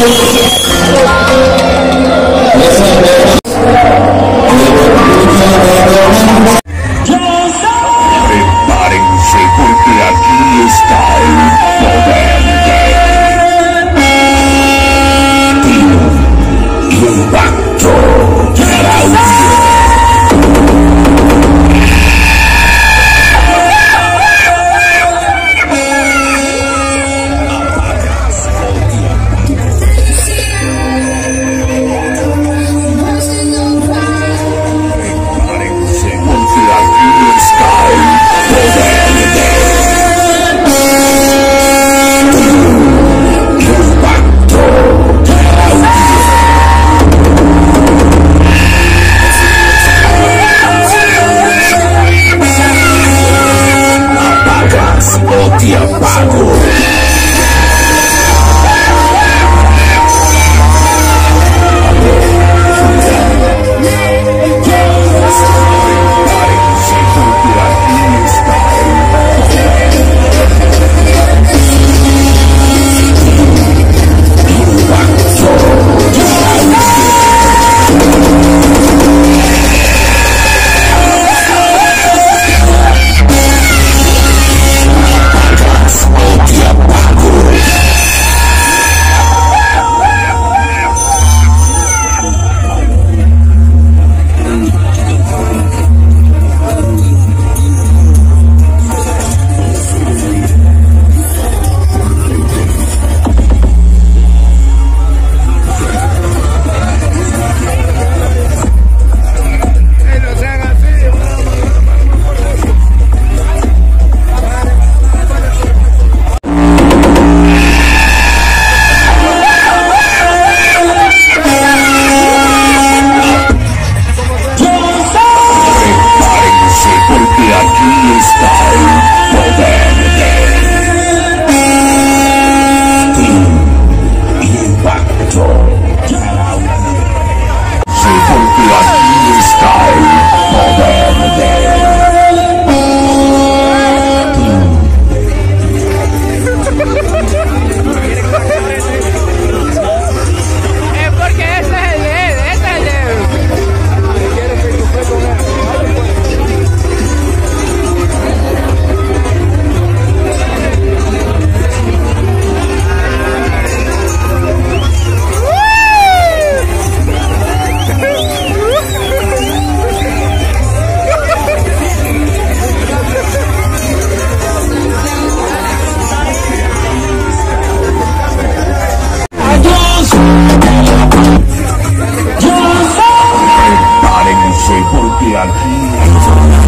Thank you. Patreon.